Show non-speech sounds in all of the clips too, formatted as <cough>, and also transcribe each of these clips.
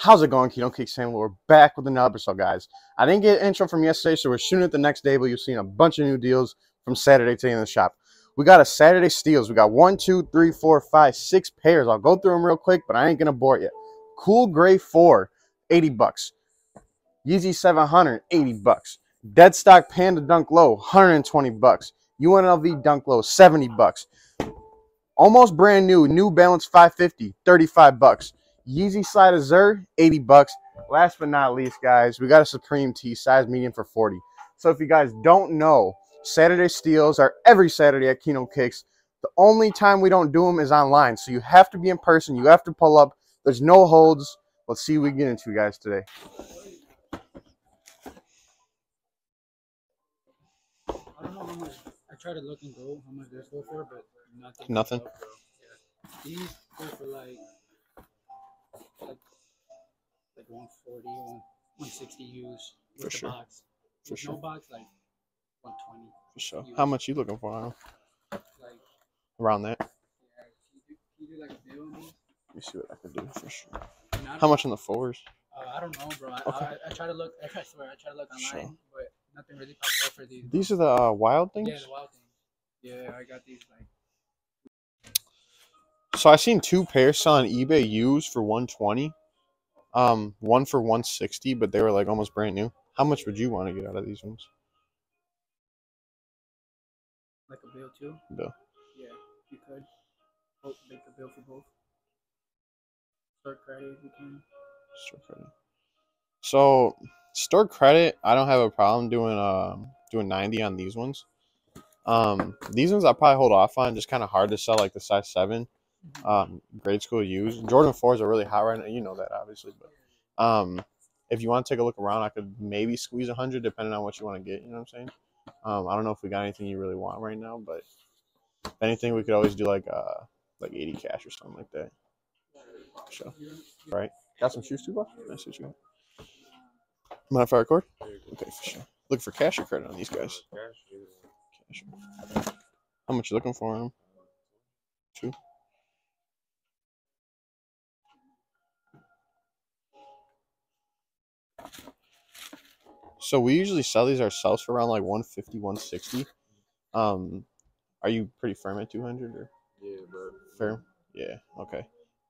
How's it going, Keno Kick Sam? We're back with another episode, guys. I didn't get an intro from yesterday, so we're shooting it the next day, but you've seen a bunch of new deals from Saturday today in the shop. We got a Saturday steals. We got one, two, three, four, five, six pairs. I'll go through them real quick, but I ain't gonna bore you. Cool Gray 4, 80 bucks. Yeezy 700, 80 bucks. Dead Stock Panda Dunk Low, 120 bucks. UNLV Dunk Low, 70 bucks. Almost brand new, New Balance 550, 35 bucks. Yeezy Slide Azure, 80 bucks. Last but not least, guys, we got a Supreme Tee size medium for 40. So if you guys don't know, Saturday steals are every Saturday at Keno Kicks. The only time we don't do them is online. So you have to be in person. You have to pull up. There's no holds. Let's see what we get into, guys, today. I don't know how much. I try to look and go how much this go for, but nothing. Nothing? comes up. Yeah. These go for like like like 140, 160 use with For the sure. box. For With sure. No box like 120. For sure. How much you looking for? Like Around that. yeah, can you do, can you do like a bill on these? Let me see what I can do for sure. I mean, I How don't- much on the fours? Uh, I don't know, bro. I, Okay. I, I try to look. I swear, I try to look online, Sure. but nothing really pops up for these. These are the uh, wild things. yeah, the wild things. Yeah, I got these like. So I seen two pairs on eBay used for 120. Um, one for 160, but they were like almost brand new. How much would you want to get out of these ones? Like a bill too? Bill. Yeah, you could. Oh, make a bill for both. Start credit if you can. Store credit. So store credit, I don't have a problem doing um doing 90 on these ones. Um, these ones I probably hold off on. Just kind of hard to sell, like the size seven. Um, grade school use. Jordan fours are really hot right now. You know that obviously, but um, if you want to take a look around, I could maybe squeeze a hundred depending on what you want to get. You know what I'm saying? Um, I don't know if we got anything you really want right now, but anything, we could always do like uh like 80 cash or something like that. Sure. Right. Got some shoes too, boss? Nice what you got. Mind if I record? Okay, for sure. Look for cash or credit on these guys. Cash. How much you looking for them? So we usually sell these ourselves for around like 150, 160. Um, are you pretty firm at 200 or Yeah, but firm? Yeah. Okay.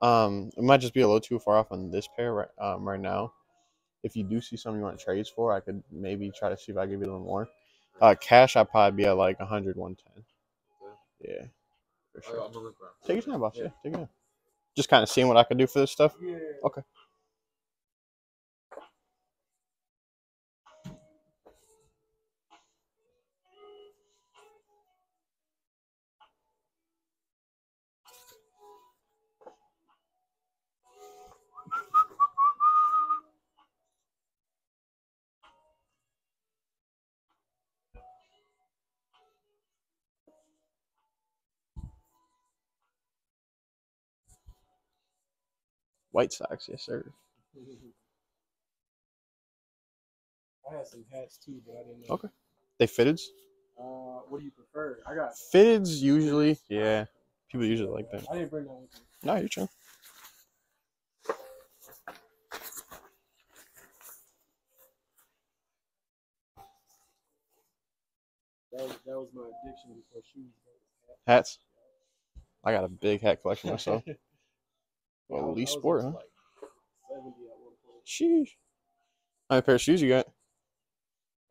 Um, it might just be a little too far off on this pair right um right now. If you do see something you want trades for, I could maybe try to see if I give you a little more. Uh, cash, I'd probably be at like 100, 110. Yeah, for I, sure. I'm gonna look around. Take your time, boss. Yeah, take your time. Just kind of seeing what I could do for this stuff. Yeah. White Sox, yes sir. <laughs> I had some hats too, but I didn't know. Okay. They fitteds. Uh, what do you prefer? I got. Fitteds usually, yeah. People usually like that. I didn't bring that with me. No, you're true. That was, that was my addiction before shoes. Hats. I got a big hat collection myself. <laughs> Well, I was- Lee I was Sport, huh? Like 70 at one point. Sheesh. How many pairs of shoes you got?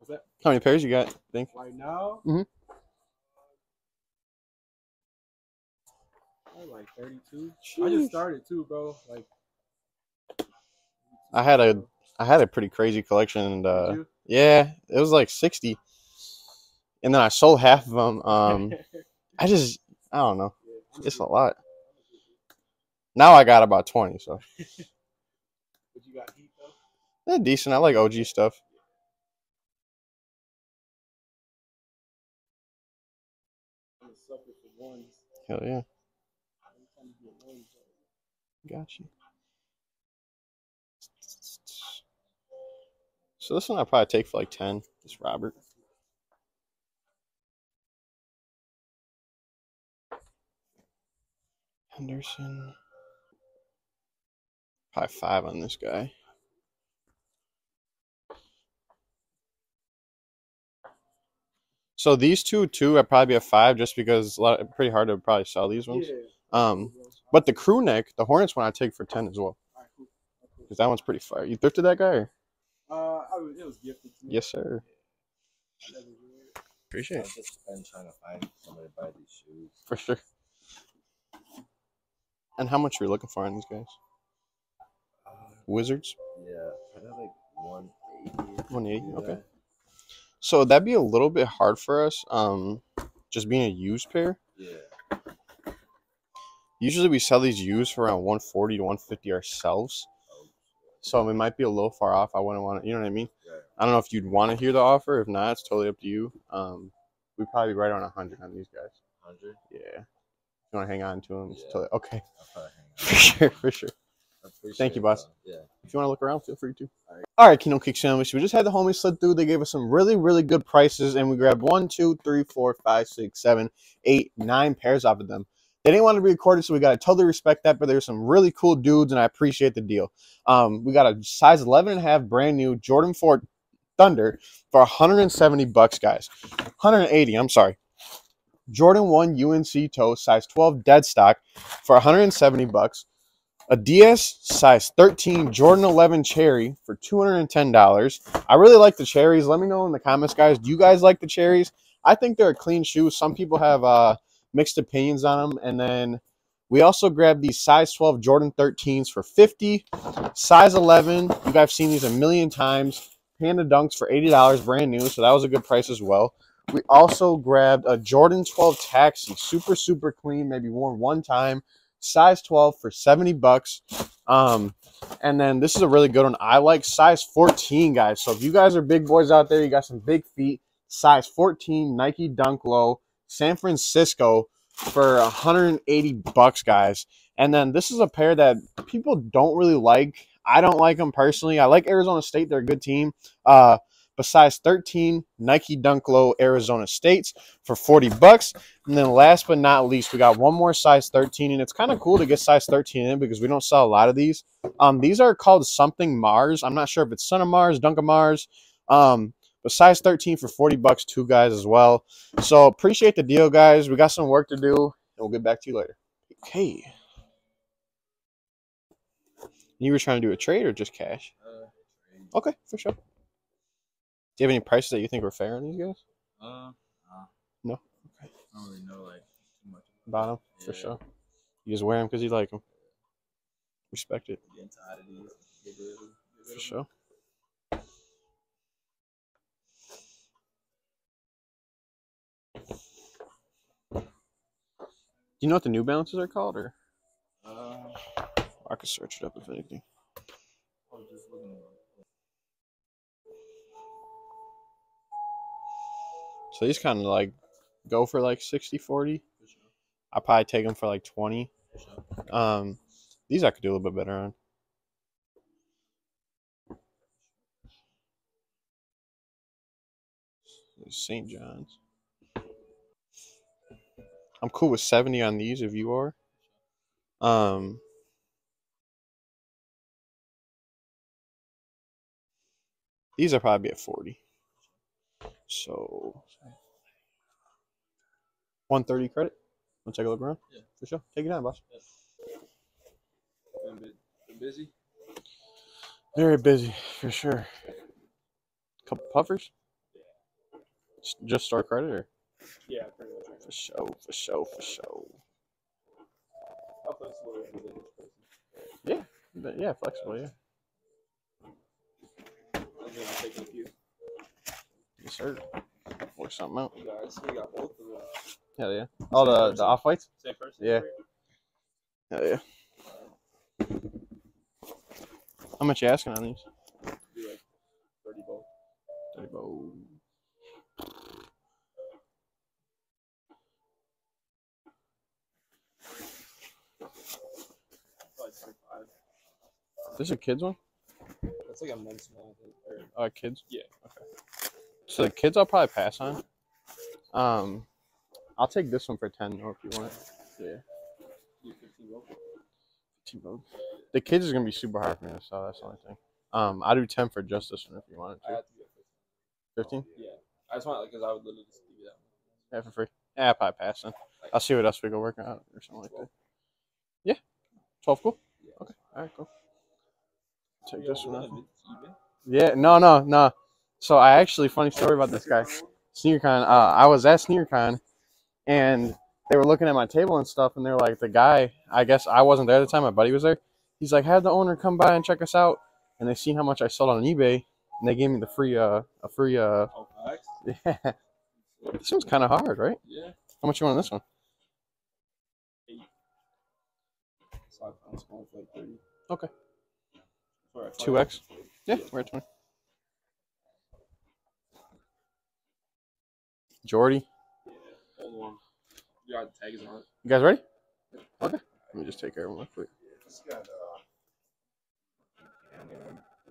Was that How many pairs you got? I Think. right now? Mhm. Like 32. I just started too, bro. Like. I had a I had a pretty crazy collection, and uh, yeah, it was like sixty, and then I sold half of them. Um, <laughs> I just I don't know, it's a lot. Now I got about twenty, so <laughs> But you got heat though. they're decent. I like OG stuff. I'm a sucker for ones. Hell yeah, Every time you get ones, though. got you. So this one I probably take for like ten. It's Robert. Henderson. Probably five on this guy. So these two too, I'd probably be a five just because it's a lot pretty hard to probably sell these ones. Um, but the crew neck, the Hornets one, I take for ten as well Alright, cool. Cool. because that one's pretty fire. You thrifted that guy? Or? Uh, I was, it was gifted. Yes, sir. That was weird. Appreciate I've it just been trying to find somebody to buy these shoes. for sure. And how much are you looking for on these guys? Wizards, yeah, probably like 180. one eighty. Yeah. Okay. So that'd be a little bit hard for us. Um, just being a used pair. Yeah. Usually we sell these used for around 140 to 150 ourselves. So it might be a little far off. I wouldn't want to, you know what I mean? Right. I don't know if you'd want to hear the offer. If not, it's totally up to you. Um, we'd probably be right around 100 on these guys. 100. Yeah. If you want to hang on to them, Yeah. totally okay. I'll probably hang <laughs> For sure, for sure. Appreciate Thank you, boss. Yeah. If you want to look around, feel free to. Alright. All right, Keno Kick Sandwich. We just had the homies slid through. They gave us some really, really good prices, and we grabbed one, two, three, four, five, six, seven, eight, nine pairs off of them. They didn't want to be recorded, so we got to totally respect that. But there's some really cool dudes, and I appreciate the deal. Um, we got a size 11 and a half brand new Jordan 4 Thunder for 170 bucks, guys. 180. I'm sorry. Jordan 1 UNC toe size 12 dead stock for 170 bucks. A DS size 13 Jordan 11 cherry for $210. I really like the cherries. Let me know in the comments, guys. Do you guys like the cherries? I think they're a clean shoe. Some people have uh, mixed opinions on them. And then we also grabbed these size 12 Jordan 13s for 50. Size 11, you guys have seen these a million times. Panda Dunks for $80, brand new. So that was a good price as well. We also grabbed a Jordan 12 Taxi, super, super clean, maybe worn one time size 12 for 70 bucks. Um, and then this is a really good one. I like size 14, guys. So if you guys are big boys out there, you got some big feet, size 14 Nike Dunk Low, San Francisco for 180 bucks, guys. And then this is a pair that people don't really like. I don't like them personally. I like Arizona State; they're a good team. Uh, size 13 Nike Dunk Low Arizona States for 40 bucks. And then last but not least, we got one more size 13, and it's kind of cool to get size 13 in because we don't sell a lot of these. Um, these are called something Mars. I'm not sure if it's Son of Mars, Dunk of Mars. Um, but size 13 for 40 bucks, two guys as well. So appreciate the deal, guys. We got some work to do, and we'll get back to you later. Okay. You were trying to do a trade or just cash? Uh. Okay, for sure. You have any prices that you think were fair on these guys? Uh, nah. No? Okay. I don't really know like too much. About them, for sure. You just wear them because you like them. Respect it, Getting tired of these. Get rid of. Get rid for sure. Do you know what the New Balances are called, or. Uh, I could search it up if anything. So these kind of like go for like 60, 40. sure. I probably take them for like 20. For sure. Um, these I could do a little bit better on. St. John's. I'm cool with 70 on these if you are. Um, these are probably at 40. So, 130 credit. Want to take a look around? Yeah. For sure. Take your time, boss. Been, bit- been busy. Very busy, for sure. Couple puffers? S- Just start credit or? Yeah, pretty much. For sure, for sure, for sure. How flexible are you? But yeah, flexible, yeah. I'm gonna take a few. Yes, sir. Work something out. You guys, we got both of them. Hell yeah. Oh, the, the off whites? Same person. Yeah. Hell yeah. How much you asking on these? Like thirty both. 30 bow. Probably twenty-five. This is a kids one? That's like a men's small. I or- Uh, kids? Yeah. Okay. So the kids I'll probably pass on. Um, I'll take this one for 10 or if you want it. Yeah. You fifteen both. T-Bug. The kids is gonna be super hard for me so. That's the only thing. Um, I do ten for just this one if you wanted to. have to get Fifteen. Yeah. I just want because I would literally just leave it out. Yeah, for free. Yeah, probably pass then. I'll see what else we go work out or something like that. Yeah, twelve. Cool. Yeah. Okay. All right. Cool. Take this one we're off. gonna even. Yeah, no, no, no. So I actually funny story about this guy. SneakerCon. Uh, I was at SneakerCon, and they were looking at my table and stuff, and they're like, the guy. I guess I wasn't there at the time. My buddy was there. He's like, had the owner come by and check us out, and they seen how much I sold on eBay, and they gave me the free, uh, a free, uh, Oh, <laughs> facts? yeah. This one's kind of hard, right? Yeah. How much you want on this one? Five pounds like thirty. Okay. Two X. Yeah, we're at twenty. Jordy. You got tags on it. you guys ready? Okay. Let me just take care of them real quick. It's got, uh,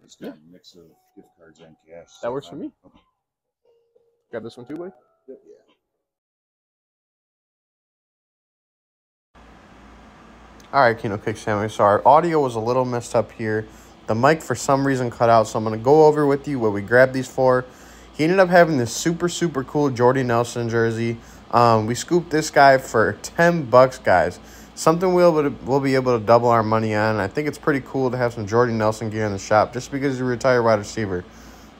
it's got a mix of gift cards and cash. That works for me. Got this one too, buddy. Yeah. All right, Keno Kick Sandwich. So our audio was a little messed up here. The mic for some reason cut out, so I'm gonna go over with you what we grabbed these for. He ended up having this super super cool Jordy Nelson jersey. Um, we scooped this guy for ten bucks, guys. Something we'll be, we'll be able to double our money on. I think it's pretty cool to have some Jordy Nelson gear in the shop, just because he's a retired wide receiver.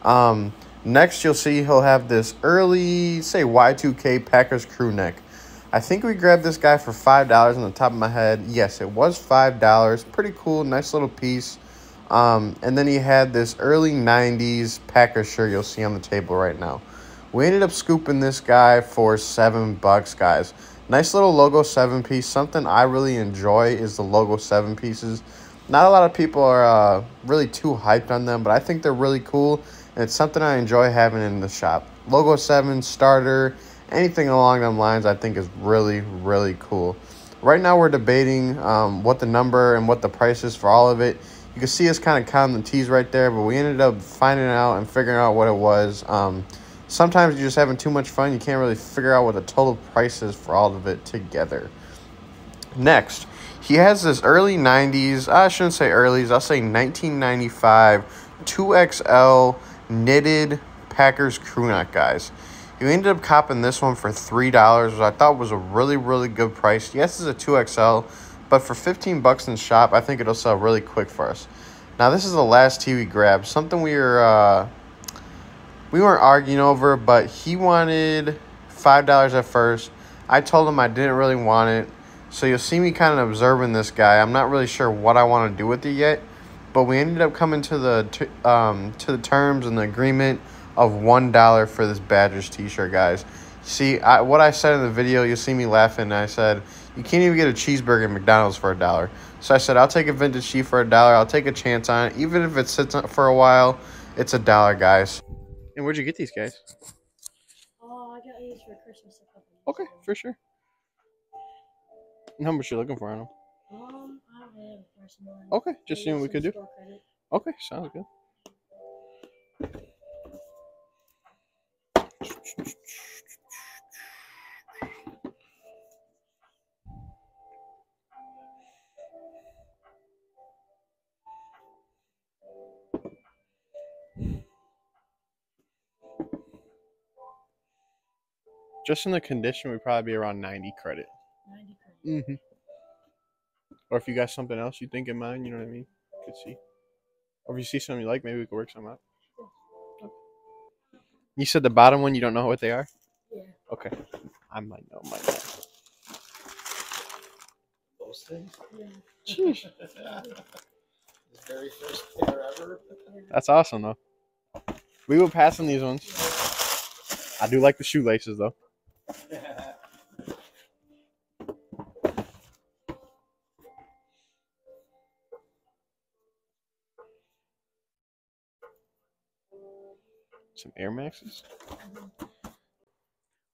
Um, next, you'll see he'll have this early, say Y2K Packers crew neck. I think we grabbed this guy for five dollars on the top of my head. Yes, it was five dollars. Pretty cool, nice little piece. Um, and then he had this early '90s Packers shirt you'll see on the table right now. We ended up scooping this guy for seven bucks, guys. Nice little logo seven piece. Something I really enjoy is the logo seven pieces. Not a lot of people are uh, really too hyped on them, but I think they're really cool, and it's something I enjoy having in the shop. Logo seven starter anything along them lines I think is really, really cool. Right now we're debating um, what the number and what the price is for all of it. You can see us kind of counting the T's right there, but we ended up finding out and figuring out what it was. Um, sometimes you're just having too much fun. You can't really figure out what the total price is for all of it together. Next, he has this early 90s, I shouldn't say earlys, I'll say 1995 2XL knitted Packers crew neck, guys. You ended up copping this one for $3, which I thought was a really, really good price. Yes, it's a 2XL, but for 15 bucks in shop, I think it'll sell really quick for us. Now, this is the last tee we grabbed. Something we are uh, we weren't arguing over, but he wanted $5 at first. I told him I didn't really want it. So you'll see me kind of observing this guy. I'm not really sure what I want to do with it yet, but we ended up coming to the um, to the terms and the agreement of one dollar for this Badgers T-shirt, guys. See, I, what I said in the video, you'll see me laughing. I said you can't even get a cheeseburger at McDonald's for a dollar. So I said I'll take a vintage sheet for a dollar. I'll take a chance on it, even if it sits for a while. It's a dollar, guys. And where'd you get these guys? Oh, I got these for Christmas a couple Okay, ago. for sure. And how much you looking for on them? Um, I don't really have a price in mind. Okay, just seeing what we could do. credit. Okay, sounds good. Just in the condition, we'd probably be around 90 credit. 90 credit. Mm-hmm. Or if you got something else you think in mind, you know what I mean? Could see. Or if you see something you like, maybe we could work something out. You said the bottom one, you don't know what they are? Yeah. Okay. I might know, might not. Those things. Yeah. Sheesh. <laughs> the very first pair ever. That's awesome, though. We will pass on these ones. I do like the shoelaces, though. <laughs> Some Air Maxes.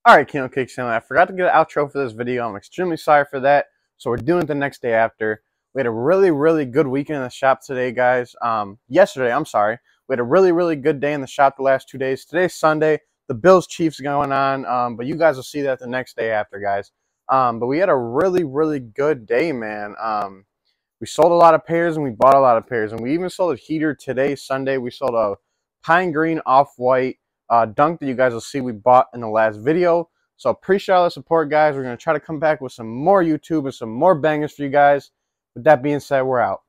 All right, Keno Cake Channel. I forgot to get an outro for this video. I'm extremely sorry for that. So we're doing it the next day after. We had a really, really good weekend in the shop today, guys. Um, yesterday, I'm sorry. We had a really, really good day in the shop the last two days. Today's Sunday. The Bills Chiefs going on, um, but you guys will see that the next day after, guys. Um, but we had a really, really good day, man. Um, We sold a lot of pairs and we bought a lot of pairs. And we even sold a heater today, Sunday. We sold a pine green off-white uh, dunk that you guys will see we bought in the last video. So appreciate all the support, guys. We're going to try to come back with some more YouTube and some more bangers for you guys. With that being said, we're out.